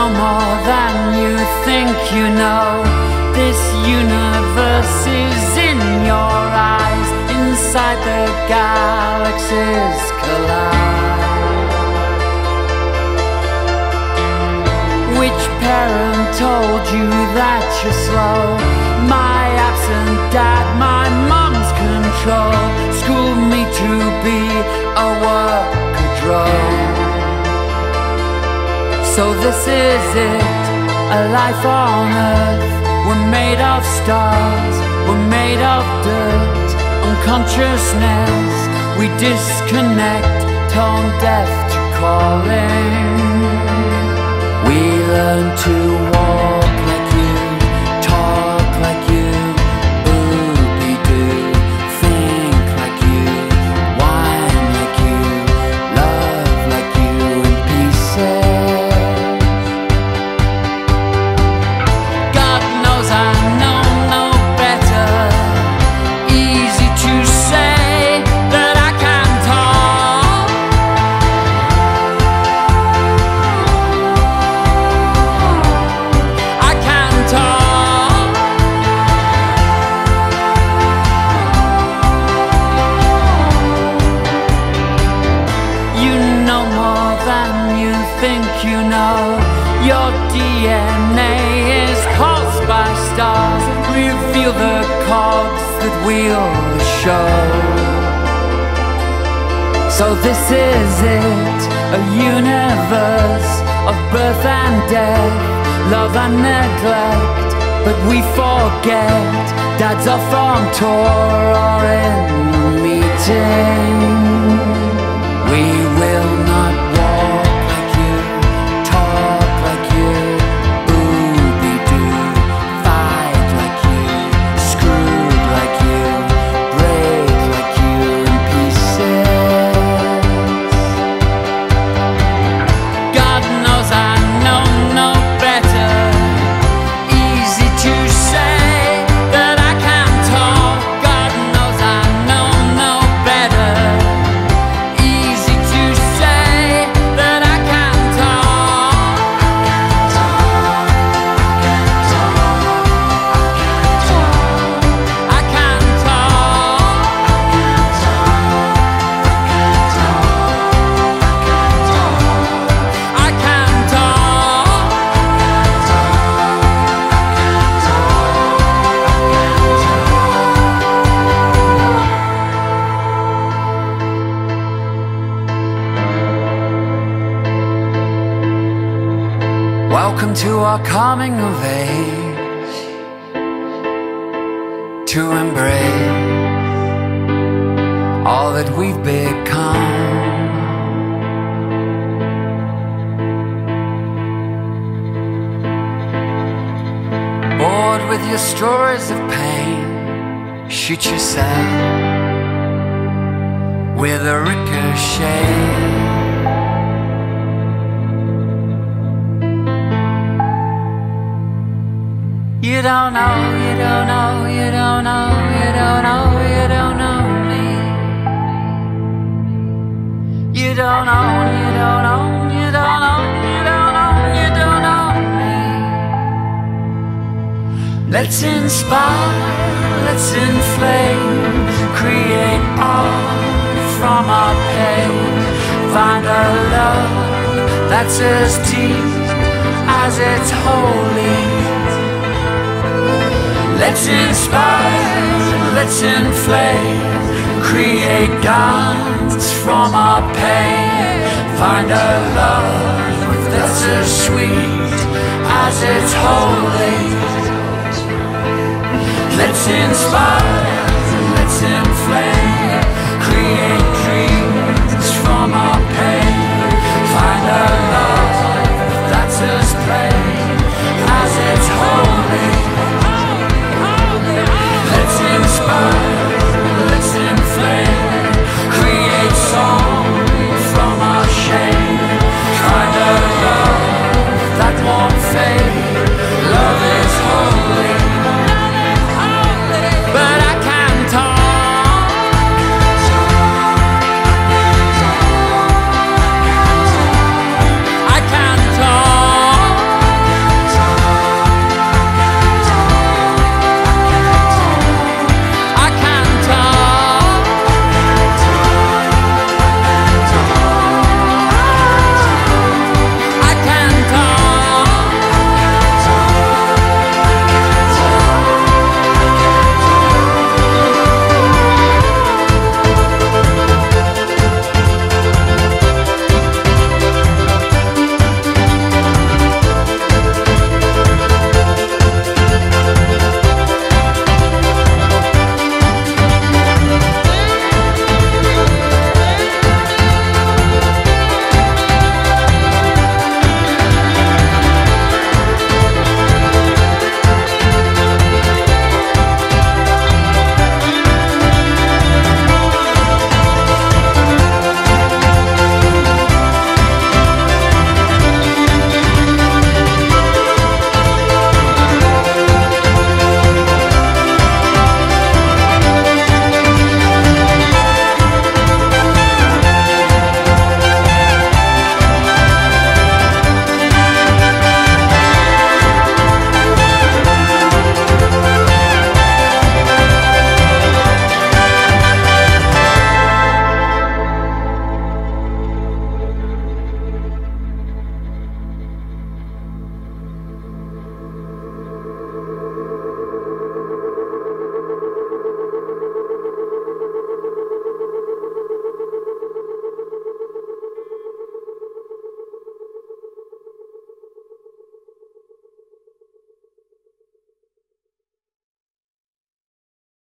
Know more than you think you know. This universe is in your eyes, inside the galaxies collide. Which parent told you that you're slow? My absent dad, my mom's control, So this is it, a life on earth. We're made of stars, we're made of dirt. Unconsciousness, we disconnect, tone deaf to calling. We learn to Your DNA is pulsed by stars. Reveal the cogs that wheel the show. So this is it, a universe of birth and death, love and neglect. But we forget, dad's off on tour or in a meeting. We Welcome to our coming of age to embrace all that we've become. Bored with your stories of pain, shoot yourself with a ricochet. You don't know, you don't know, you don't know, you don't know, you don't know me. You don't know, you don't know, you don't know, you don't know, you don't know me. Let's inspire, let's inflame, create art from our pain. Find a love that's as deep as it's holy. Let's inspire, let's inflame, create dance from our pain. Find a love that's as sweet as it's holy. Let's inspire, let's inflame, create.